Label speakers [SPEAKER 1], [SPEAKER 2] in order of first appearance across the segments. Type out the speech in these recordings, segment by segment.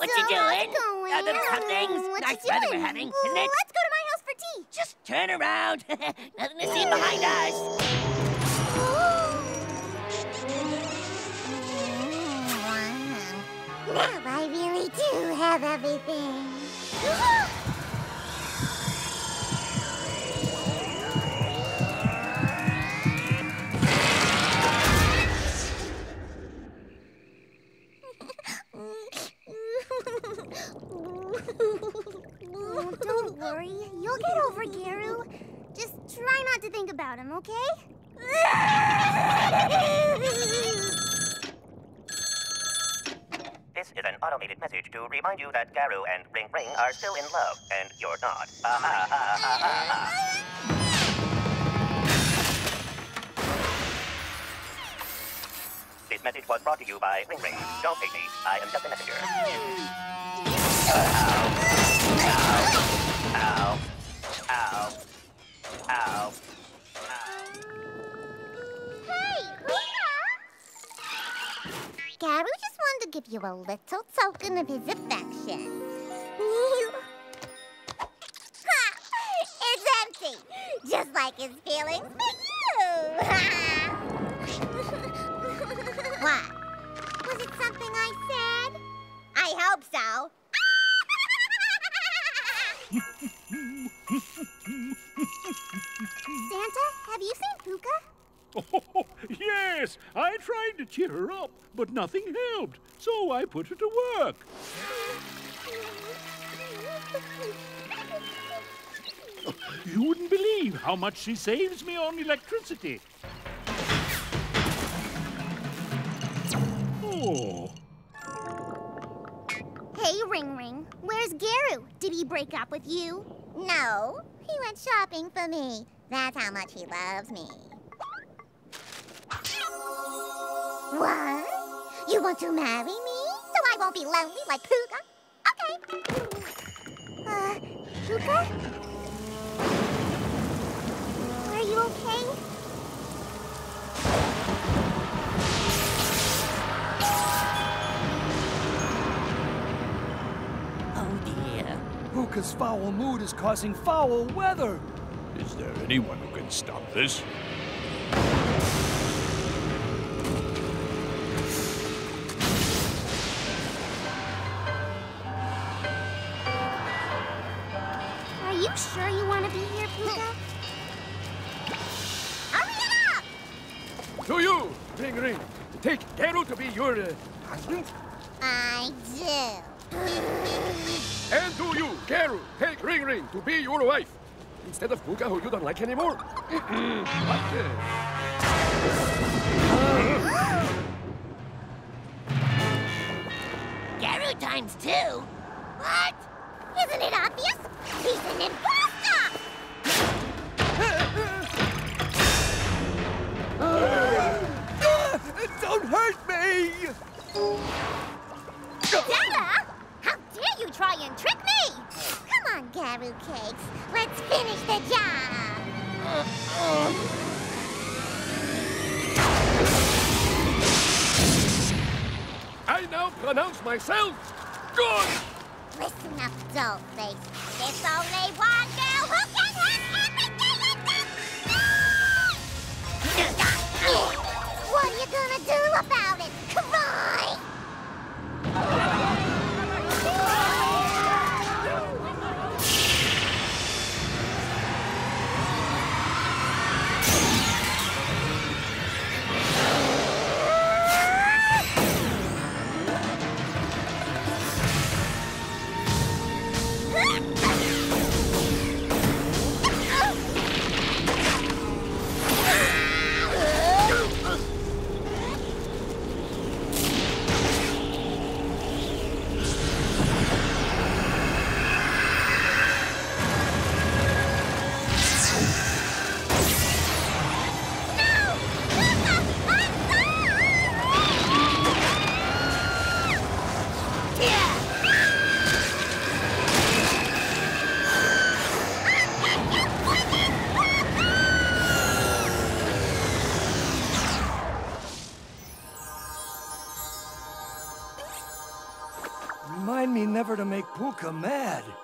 [SPEAKER 1] What
[SPEAKER 2] So
[SPEAKER 1] you doing?
[SPEAKER 2] going
[SPEAKER 1] Are the
[SPEAKER 2] on?
[SPEAKER 1] things?
[SPEAKER 2] What
[SPEAKER 1] Nice
[SPEAKER 2] you doing?
[SPEAKER 1] we're having, isn't it?
[SPEAKER 2] Let's go to my house for tea.
[SPEAKER 1] Just turn around. Nothing to see behind us.
[SPEAKER 2] Now I really do have everything. Oh, don't worry. You'll get over Garu. Just try not to think about him, okay?
[SPEAKER 3] This is an automated message to remind you that Garu and Ring Ring are still in love, and you're not. This message was brought to you by Ring Ring. Don't hate me. I am just a messenger.
[SPEAKER 2] Garu just wanted to give you a little token of his affection. Ha! it's empty, just like his feelings for you. what? Was it something I said? I hope so. Santa, have you seen Pucca?
[SPEAKER 4] Oh, yes, I tried to cheer her up, but nothing helped. So I put her to work. You wouldn't believe how much she saves me on electricity. Oh,
[SPEAKER 2] Hey, Ring Ring, where's Garu? Did he break up with you? No, he went shopping for me. That's how much he loves me. What? You want to marry me? So I won't be lonely like Pucca? Okay. Uh, Pucca? Are you okay?
[SPEAKER 5] Pucca's foul mood is causing foul weather.
[SPEAKER 4] is there anyone who can stop this?
[SPEAKER 2] You,
[SPEAKER 5] take Ring Ring to be your wife. Instead of Pucca, who you don't like anymore. What, uh,
[SPEAKER 1] Garu times two? What?
[SPEAKER 2] Isn't it obvious? He's an imposter!
[SPEAKER 5] don't hurt me!
[SPEAKER 2] Dada! How dare you try and trick me! On, Garu Cakes. Let's finish the job.
[SPEAKER 5] I now pronounce myself good!
[SPEAKER 2] Listen up, dollface. There's only one girl who can have everything in the What are you gonna do about
[SPEAKER 6] make mad.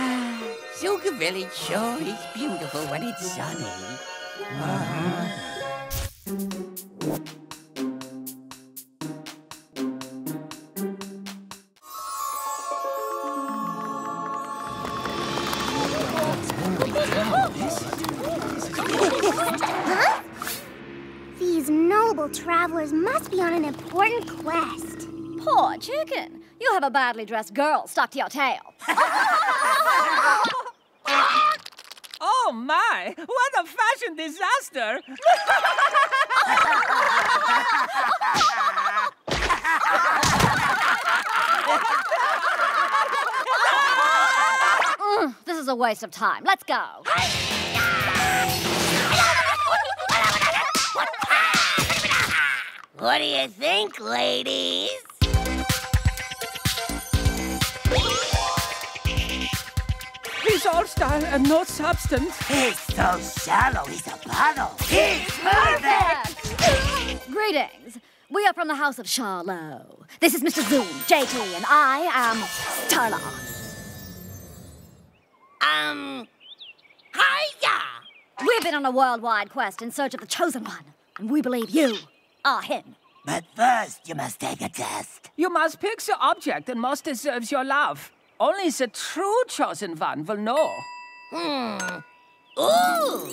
[SPEAKER 2] Ah,
[SPEAKER 1] Sooga Village sure is beautiful when it's sunny.
[SPEAKER 7] Have a badly dressed girl stuck to your tail.
[SPEAKER 8] Oh my! What a fashion disaster!
[SPEAKER 7] Mm, this is a waste of time. Let's go.
[SPEAKER 1] What do you think, ladies?
[SPEAKER 8] He's all style and no substance.
[SPEAKER 1] He's so shallow, he's a puddle. He's perfect!
[SPEAKER 7] Greetings. We are from the House of Charlot. This is Mr. Zoom, JT, and I am Starla.
[SPEAKER 1] Um, hiya!
[SPEAKER 7] We've been on a worldwide quest in search of the chosen one, and we believe you are him.
[SPEAKER 1] But first, you must take a test.
[SPEAKER 8] You must pick the object that most deserves your love. Only the true chosen one will know.
[SPEAKER 1] Hmm. Ooh!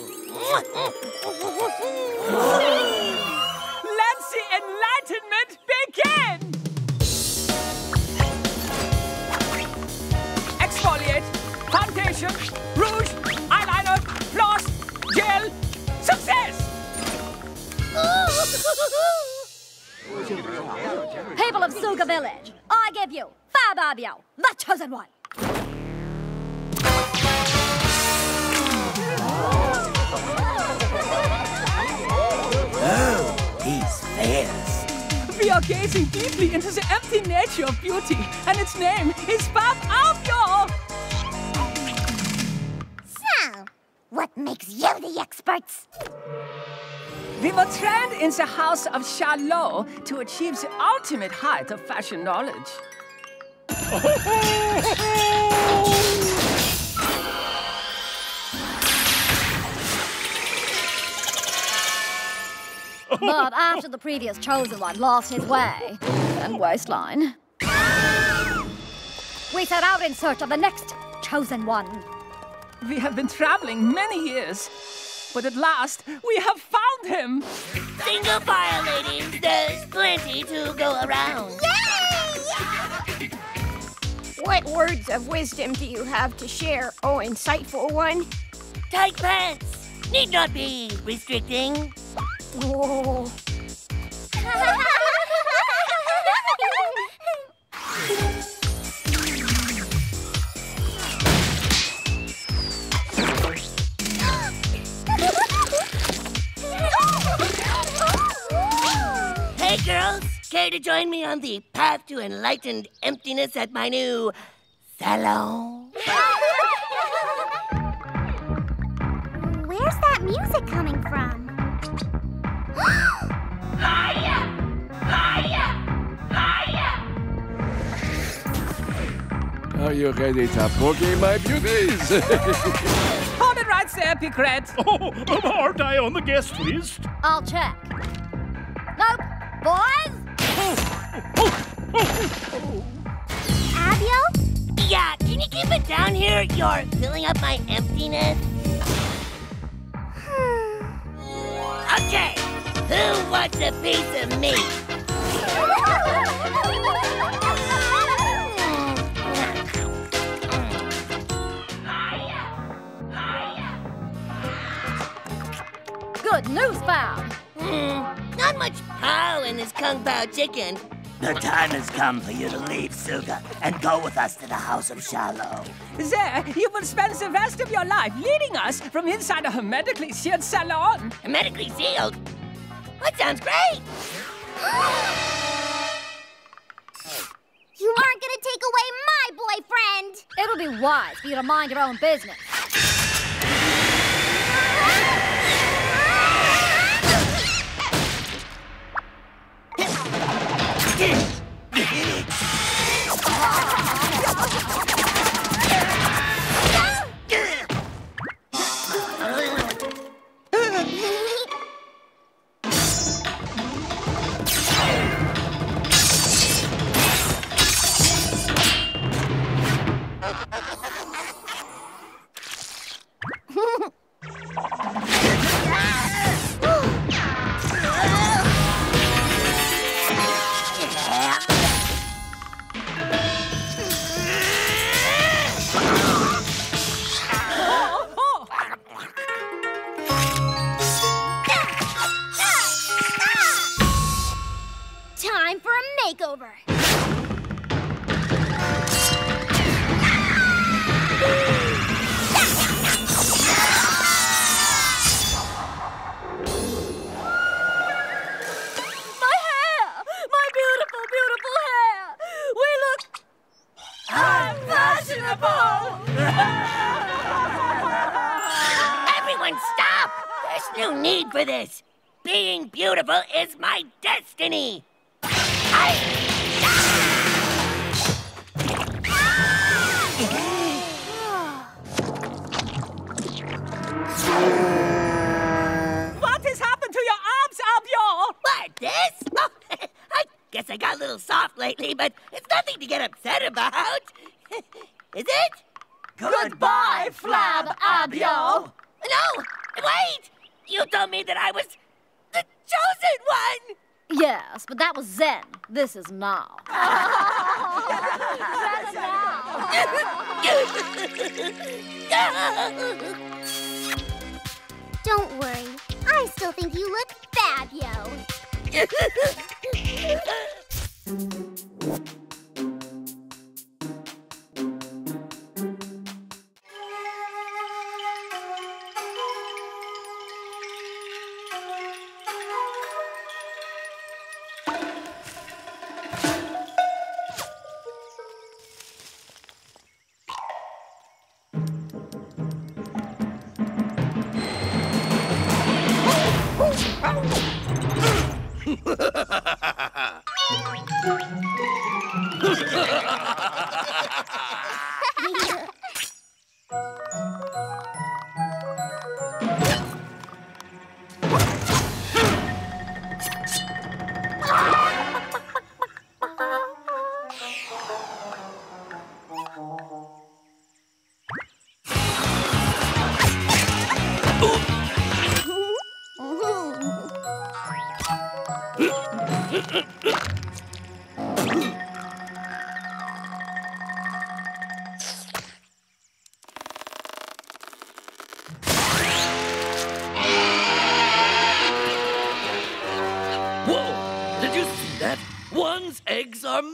[SPEAKER 8] Let the enlightenment begin! Exfoliate, foundation, rouge, eyeliner, floss, gel, success!
[SPEAKER 7] People of Sooga Village, I give you Fababio, the chosen one.
[SPEAKER 1] Oh, he's fierce.
[SPEAKER 8] We are gazing deeply into the empty nature of beauty, and its name is Fababio!
[SPEAKER 2] So, what makes you the experts?
[SPEAKER 8] We were trained in the house of Charlot to achieve the ultimate height of fashion knowledge.
[SPEAKER 7] But after the previous chosen one lost his way and waistline, we set out in search of the next chosen one.
[SPEAKER 8] We have been traveling many years, but at last we have found him.
[SPEAKER 1] Single file, ladies. There's plenty to go around. Yay!
[SPEAKER 9] what words of wisdom do you have to share, oh insightful one?
[SPEAKER 1] Tight pants need not be restricting.
[SPEAKER 9] Oh,
[SPEAKER 1] Hey, girls, Care to join me on the path to enlightened emptiness at my new salon?
[SPEAKER 2] Where's that music coming from?
[SPEAKER 1] Higher! Higher! Higher!
[SPEAKER 5] Are you ready to boogie, my beauties?
[SPEAKER 8] Hold it right there, Picret.
[SPEAKER 4] Oh, aren't I on the guest list?
[SPEAKER 7] I'll check. Boys?
[SPEAKER 2] Abio?
[SPEAKER 1] Yeah, can you keep it down here? You're filling up my emptiness. Okay, who wants a piece of me?
[SPEAKER 7] Good news found.
[SPEAKER 1] Hmm, not much pow in this Kung Pao chicken.
[SPEAKER 10] The time has come for you to leave Sooga and go with us to the House of Shallow.
[SPEAKER 8] There, you will spend the rest of your life leading us from inside a hermetically sealed salon.
[SPEAKER 1] Hermetically sealed? That sounds great!
[SPEAKER 2] You aren't gonna take away my boyfriend!
[SPEAKER 7] It'll be wise for you to mind your own business.
[SPEAKER 1] Fucking! That was
[SPEAKER 7] then. This is now.
[SPEAKER 2] Don't worry, I still think you look fabio.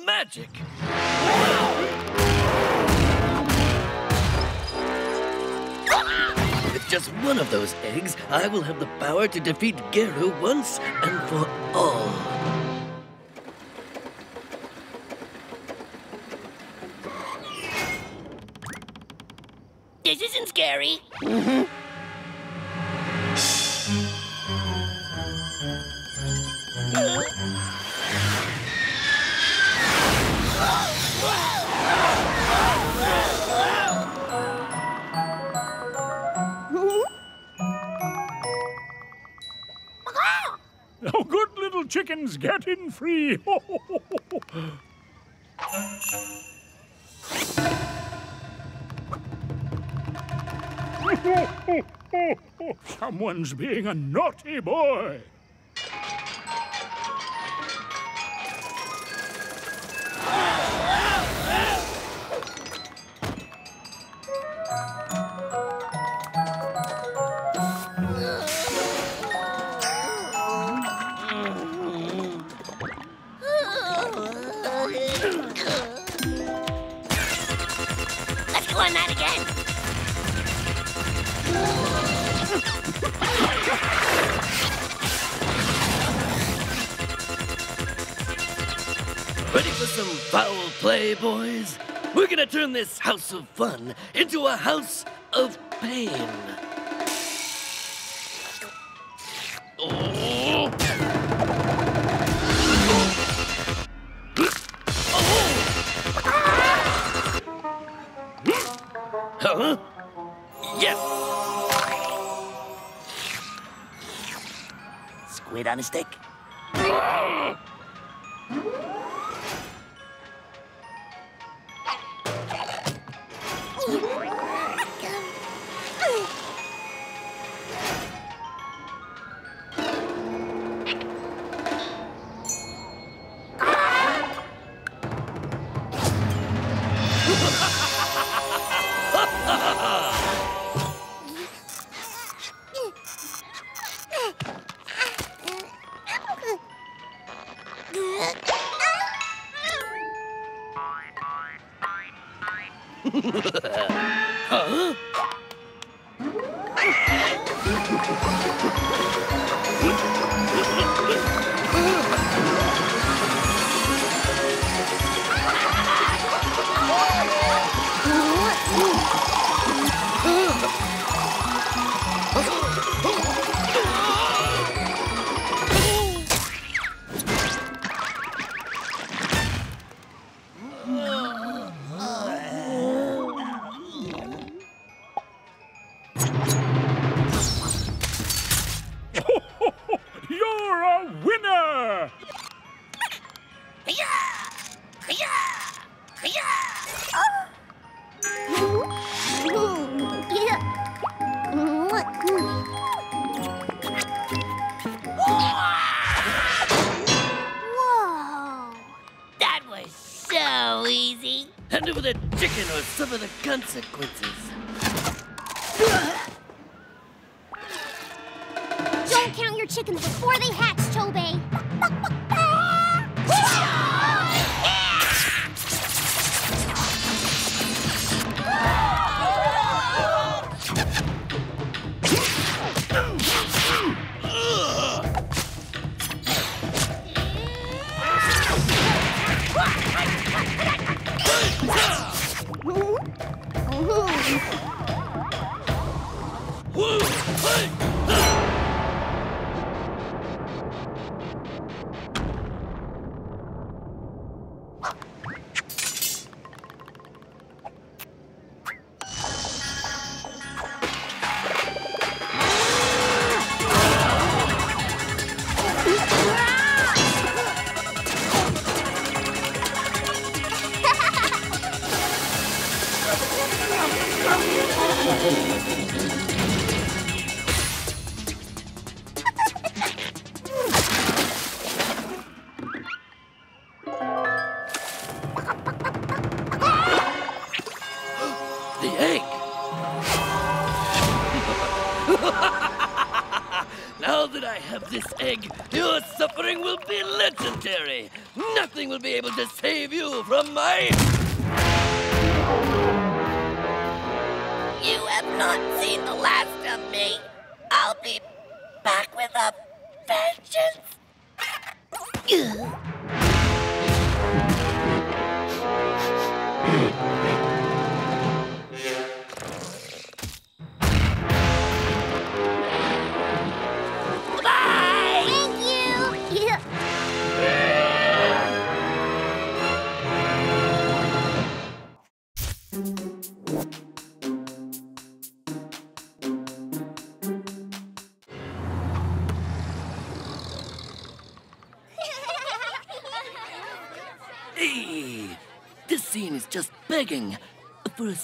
[SPEAKER 11] magic. With just one of those eggs, I will have the power to defeat Garu once and for all.
[SPEAKER 12] This isn't scary.
[SPEAKER 4] Mm -hmm. get in free. Someone's being a naughty boy.
[SPEAKER 11] for some foul play, boys. We're gonna turn this house of fun into a house of pain. Oh. Huh?
[SPEAKER 1] Squid on a stick?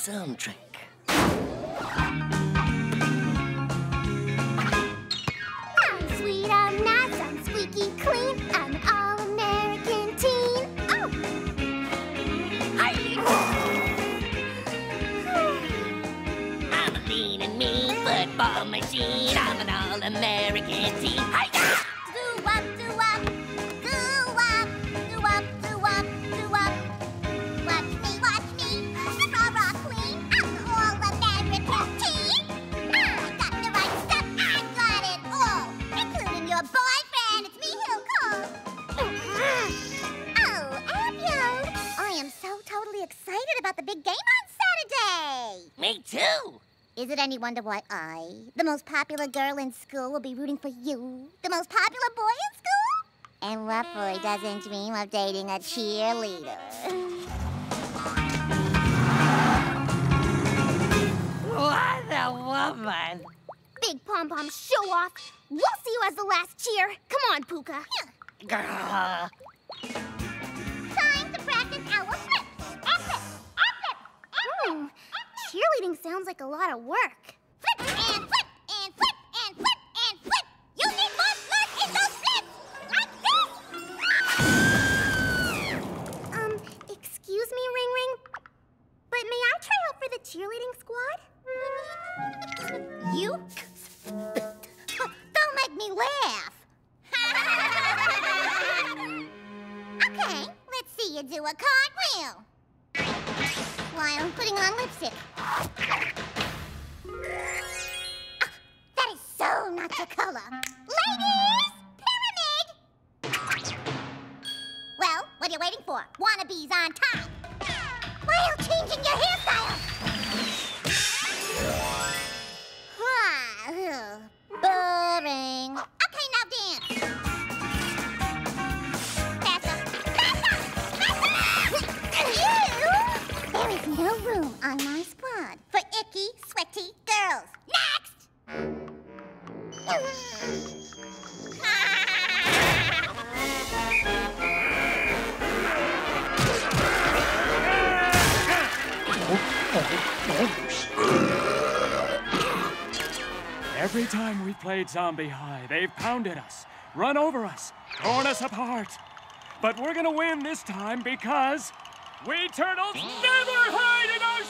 [SPEAKER 11] Soundtrack.
[SPEAKER 2] I'm sweet, I'm nice, I'm squeaky clean. I'm an all-American teen. Oh!
[SPEAKER 1] I'm a lean and mean football machine. I'm an all-American team. Hi-ya!
[SPEAKER 2] Is it any wonder why I, the most popular girl in school, will be rooting for you, the most popular boy in school? And what boy doesn't dream of dating a cheerleader?
[SPEAKER 1] What a woman.
[SPEAKER 9] Big pom pom show off. We'll see you as the last cheer. Come on, Pucca.
[SPEAKER 1] Grrr.
[SPEAKER 2] Time to practice our flips. And flip,
[SPEAKER 9] Hmm. Cheerleading sounds like a lot of work.
[SPEAKER 2] flip, and flip, and flip, and flip, and flip. You need more in those flips, like this.
[SPEAKER 9] Um, excuse me, Ring Ring, but may I try out for the cheerleading squad?
[SPEAKER 2] You? Don't make me laugh. okay, let's see you do a cartwheel. While I'm putting on lipstick. Ah, that is so not your color. Ladies, pyramid! Well, what are you waiting for? Wannabes on top. While changing your hairstyle.
[SPEAKER 13] Every time we played Zombie High, they've pounded us, run over us, torn us apart. But we're gonna win this time because we turtles never hide in our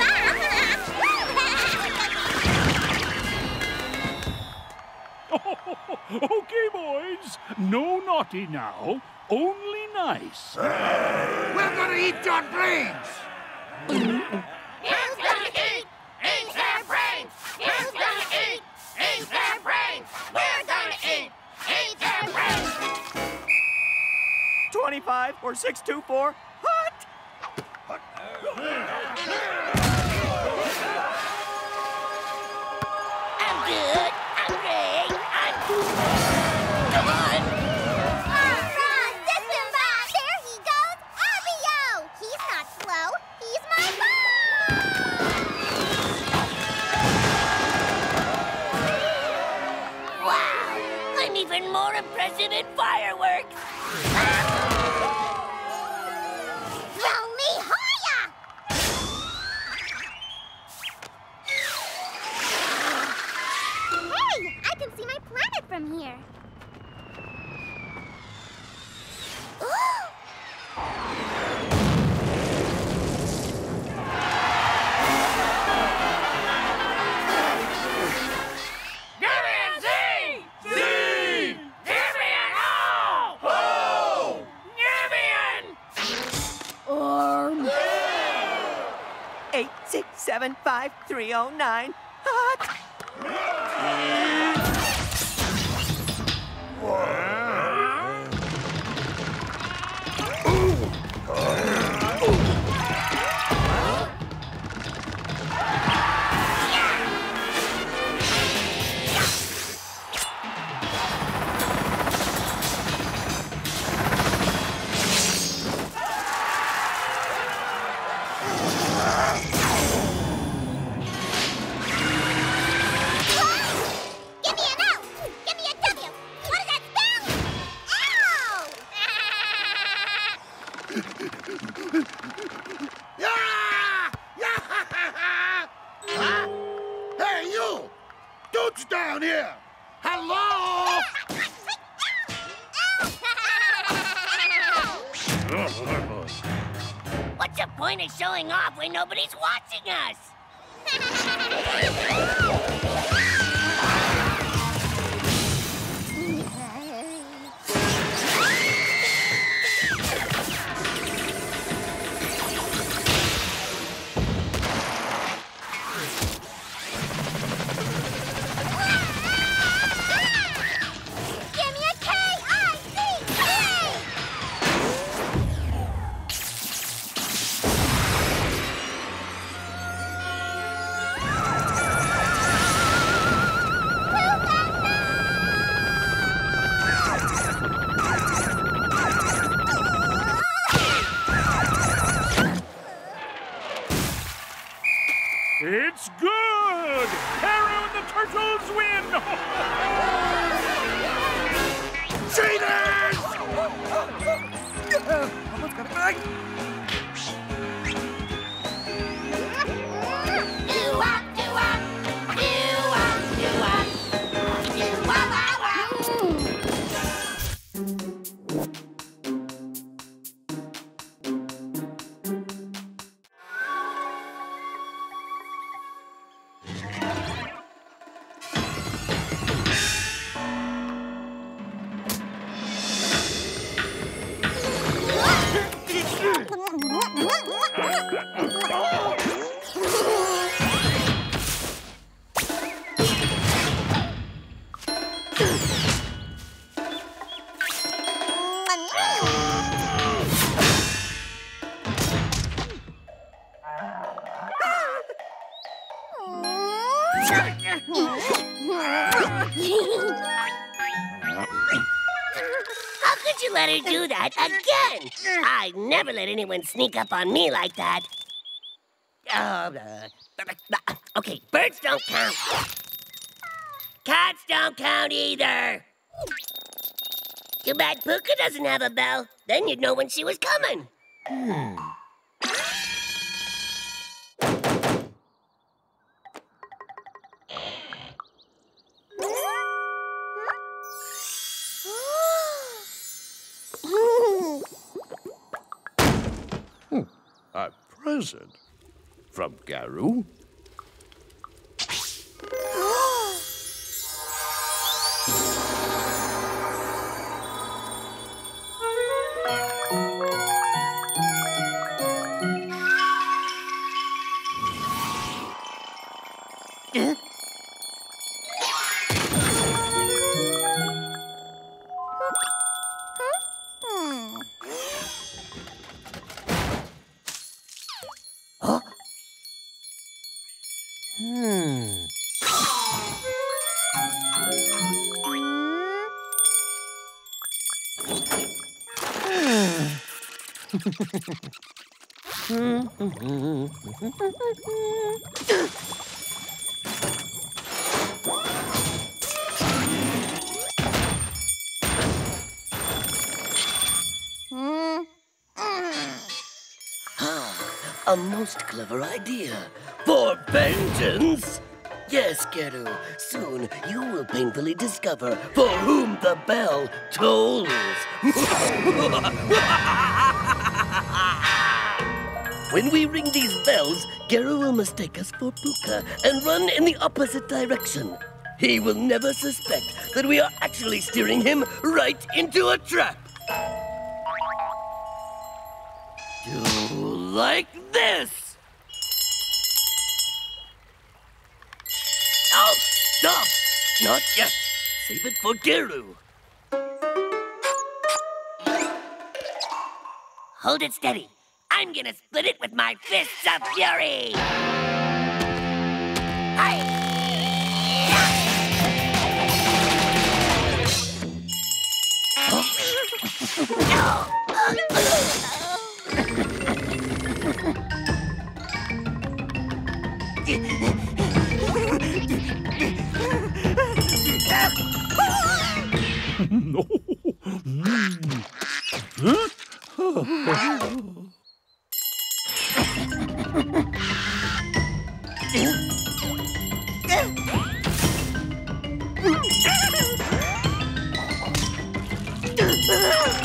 [SPEAKER 13] shell!
[SPEAKER 4] okay, boys. No naughty now. Only nice.
[SPEAKER 14] We're gonna eat your brains!
[SPEAKER 1] Who's gonna eat? Eat their brains! Who's gonna eat? Eat their brains! We're gonna eat! Eat their brains!
[SPEAKER 15] 25 or 624. Hot!
[SPEAKER 1] I'm Gideon!
[SPEAKER 8] Arm. Eight six seven five three oh nine.
[SPEAKER 1] Nobody's watching us?
[SPEAKER 4] It's good! And the turtles win!
[SPEAKER 14] Cheaters!
[SPEAKER 1] Do-wop, sneak up on me like that. Uh, uh, okay, birds don't count. Cats don't count either. Too bad Pucca doesn't have a bell. Then you'd know when she was coming.
[SPEAKER 14] A present from
[SPEAKER 11] Garu? Garu. Soon you will painfully discover for whom the bell tolls. when we ring these bells, Garu will mistake us for Pucca and run in the opposite direction. He will never suspect that we are actually steering him right into a trap. Do like this. Stop! Not yet. Save it for Garu.
[SPEAKER 1] Hold it steady. I'm gonna split it with my fists of fury.
[SPEAKER 4] no.
[SPEAKER 13] Ah!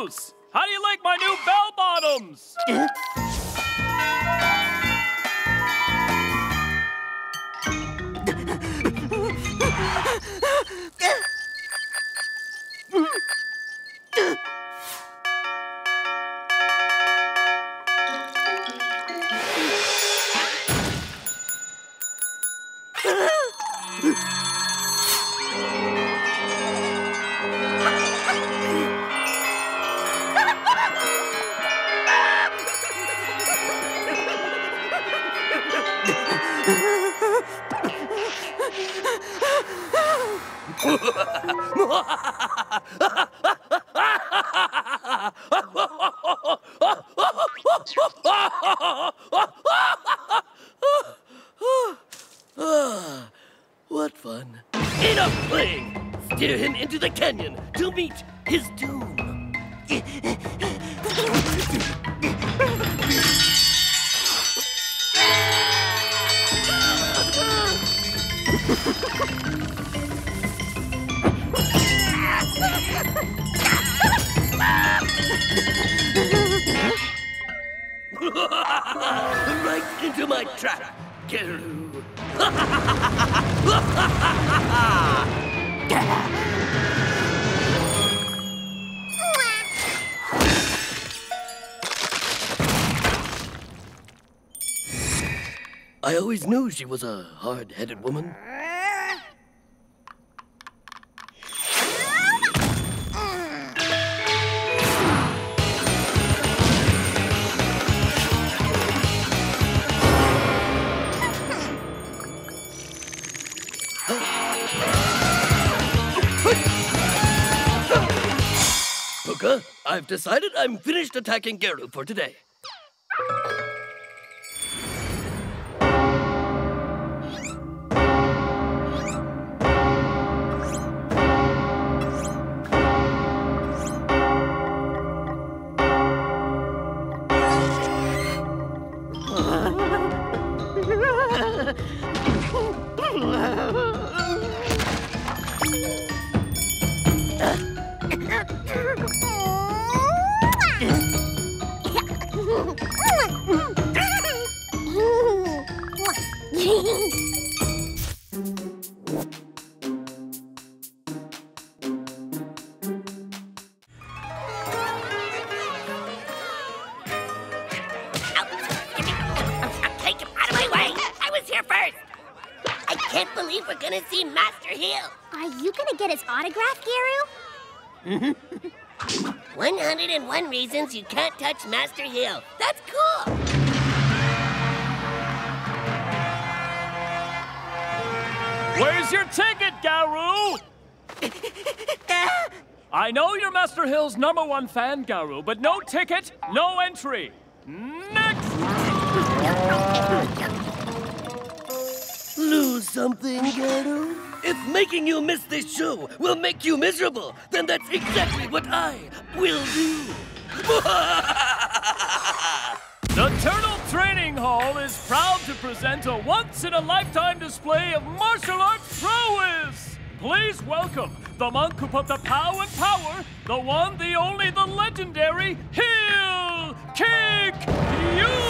[SPEAKER 13] How do you like my new bell bottoms?
[SPEAKER 11] what fun. Enough playing! Steer him into the canyon to meet his doom. I always knew she was a hard-headed woman. Pucca, I've decided I'm finished attacking Garu for today.
[SPEAKER 2] Autograph, Garu? Mm-hmm.
[SPEAKER 1] 101 reasons you can't touch Master Hill. That's cool!
[SPEAKER 13] Where's your ticket, Garu? I know you're Master Hill's number one fan, Garu, but no ticket, no entry. Next!
[SPEAKER 11] Lose something, Garu? If making you miss this show will make you miserable, then that's exactly what I will do.
[SPEAKER 13] The Turtle Training Hall is proud to present a once-in-a-lifetime display of martial arts prowess. Please welcome the monk who put the pow in power, the one, the only, the legendary Hill Kick Can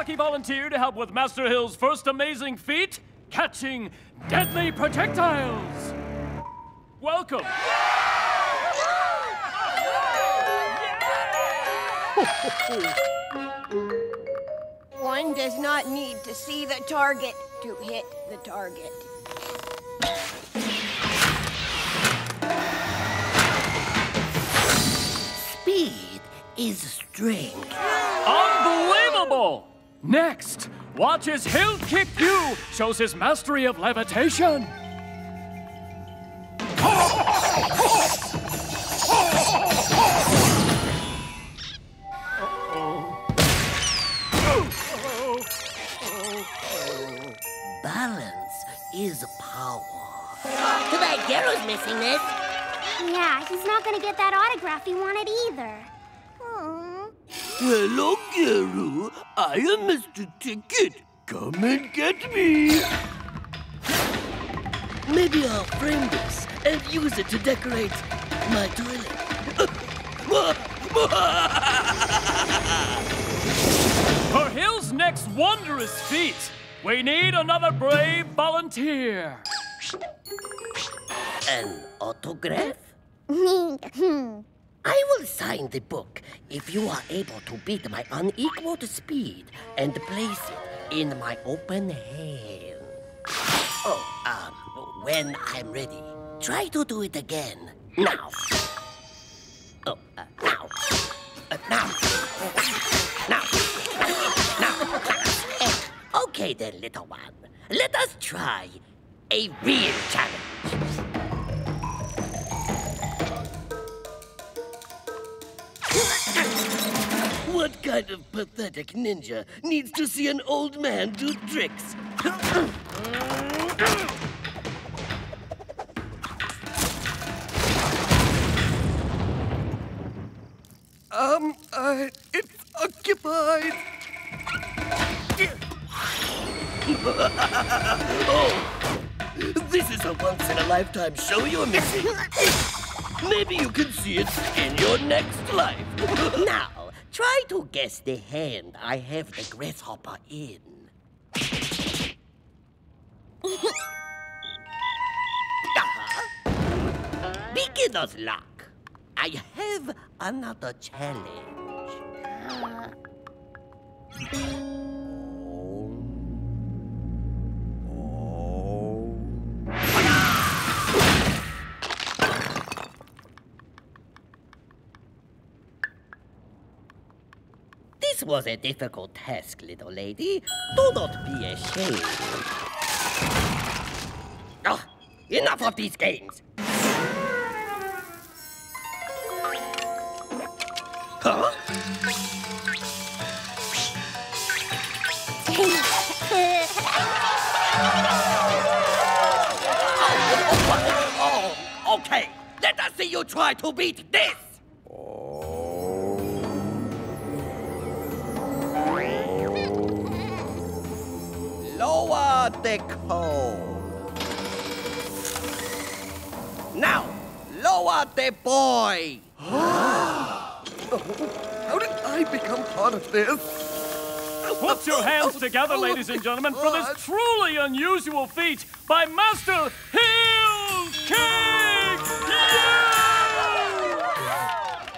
[SPEAKER 13] lucky volunteer to help with Master Hill's first amazing feat? Catching deadly projectiles! Welcome!
[SPEAKER 9] One does not need to see the target to hit the target.
[SPEAKER 11] Speed is strength.
[SPEAKER 13] Unbelievable! Next, watch as Hill Kick You shows his mastery of levitation.
[SPEAKER 11] Balance is power.
[SPEAKER 1] Too bad Garu's missing this.
[SPEAKER 2] Yeah, he's not gonna get that autograph he wanted either. Aw.
[SPEAKER 11] Hello, Garu. I am Mr. Ticket. Come and get me.
[SPEAKER 1] Maybe I'll frame this and use it to decorate my toilet.
[SPEAKER 13] For Hill's next wondrous feat, we need another brave volunteer.
[SPEAKER 1] An autograph?
[SPEAKER 2] Hmm.
[SPEAKER 1] I will sign the book if you are able to beat my unequaled speed and place it in my open hand. Oh, um, when I'm ready, try to do it again. Now. Oh, uh, now. Uh, now. Now. Now. now. Okay then, little one. Let us try a real challenge. What kind of pathetic ninja needs to see an old man do tricks?
[SPEAKER 11] Um, uh, it's occupied.
[SPEAKER 1] oh, this is a once-in-a-lifetime show you're missing. Maybe you can see it in your next life. now, try to guess the hand I have the grasshopper in. uh-huh. Beginner's luck. I have another challenge. This was a difficult task, little lady. Do not be ashamed. Ah, enough of these games. Huh? oh, okay. Let us see you try to beat this. Lower the cone. Now, lower the boy.
[SPEAKER 11] oh, How did I become part of this?
[SPEAKER 13] Put your hands together, ladies and gentlemen, for this truly unusual feat by Master Hill King!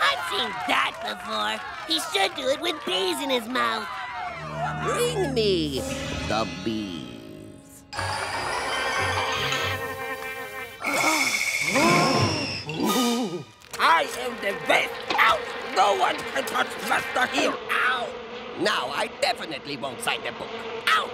[SPEAKER 1] I've seen that before. He should do it with bees in his mouth. Bring me the bees. I am the best. Ow! No one can touch Master Hill. Ow! Now I definitely won't sign the book. Ow!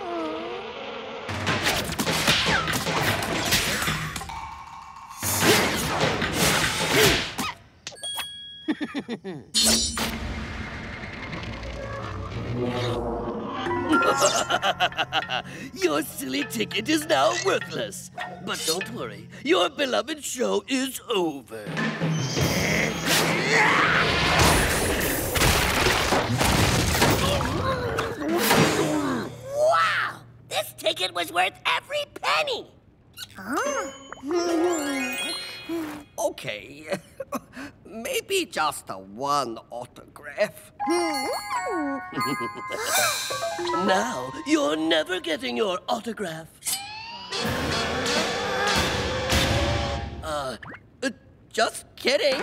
[SPEAKER 1] Your silly ticket is now worthless. But don't worry, your beloved show is over. Wow! This ticket was worth every penny! Okay, maybe just a one autograph. now, you're never getting your autograph. Uh, uh, just kidding.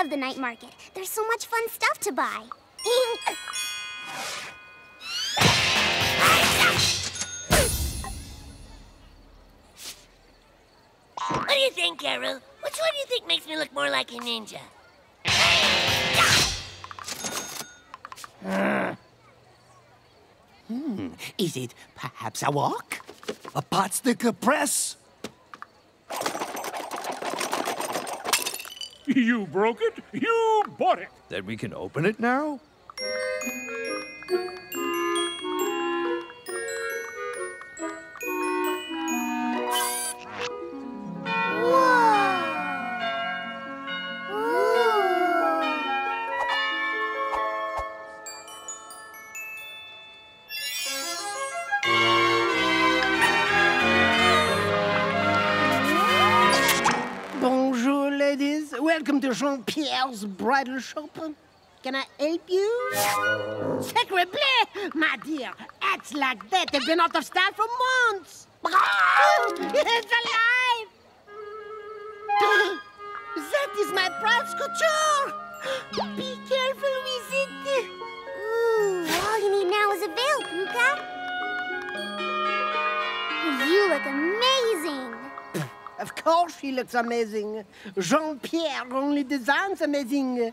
[SPEAKER 9] Love the night market. There's so much fun stuff to buy.
[SPEAKER 1] What do you think, Carol? Which one do you think makes me look more like a ninja?
[SPEAKER 16] Hmm. Is it perhaps a walk?
[SPEAKER 6] A pot sticker press?
[SPEAKER 4] You broke it. You bought it.
[SPEAKER 2] Then we can open it now?
[SPEAKER 17] Welcome to Jean Pierre's bridal shop. Can I help you? Sacre bleu! My dear, acts like that have been out of style for months. It's alive! that is my bronze couture! Be careful with it!
[SPEAKER 9] Ooh, all you need now is a veil, Pucca. You look amazing.
[SPEAKER 17] Of course she looks amazing. Jean-Pierre only designs amazing.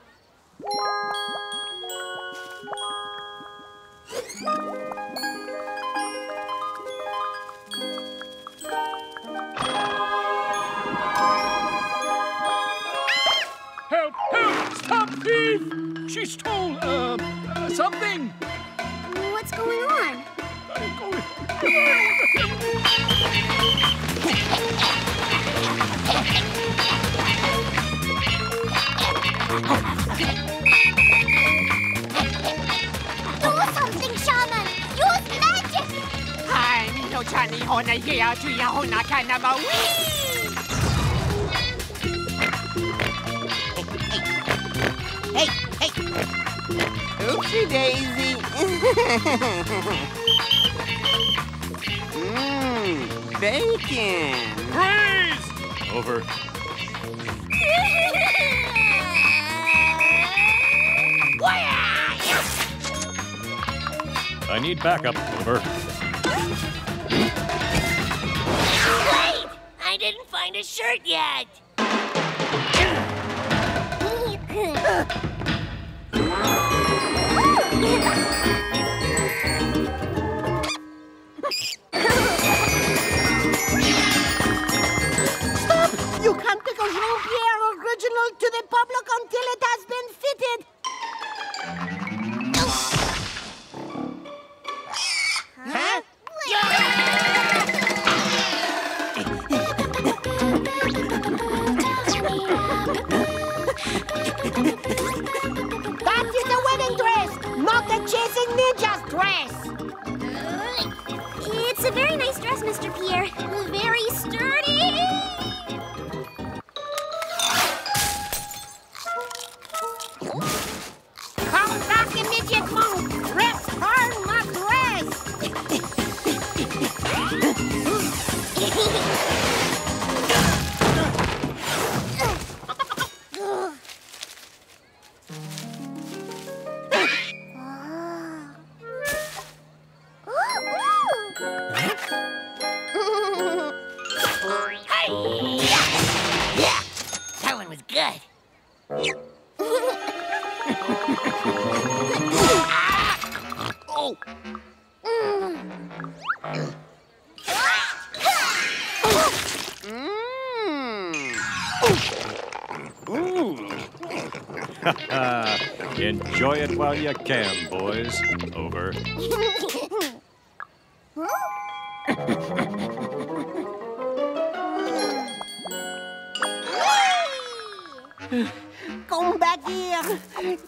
[SPEAKER 4] Help! Help! Stop thief! She stole, uh, uh something.
[SPEAKER 9] What's going on? Do something, Shaman! Use magic!
[SPEAKER 18] I'm no chani hona yea to yahona kanaba
[SPEAKER 17] Hey, hey! Oopsie daisy! Mmm, bacon!
[SPEAKER 19] Freeze! Over. I need backup. Over.
[SPEAKER 1] Wait! I didn't find a shirt yet.
[SPEAKER 19] Enjoy it while you can, boys. Over.
[SPEAKER 17] Come back here!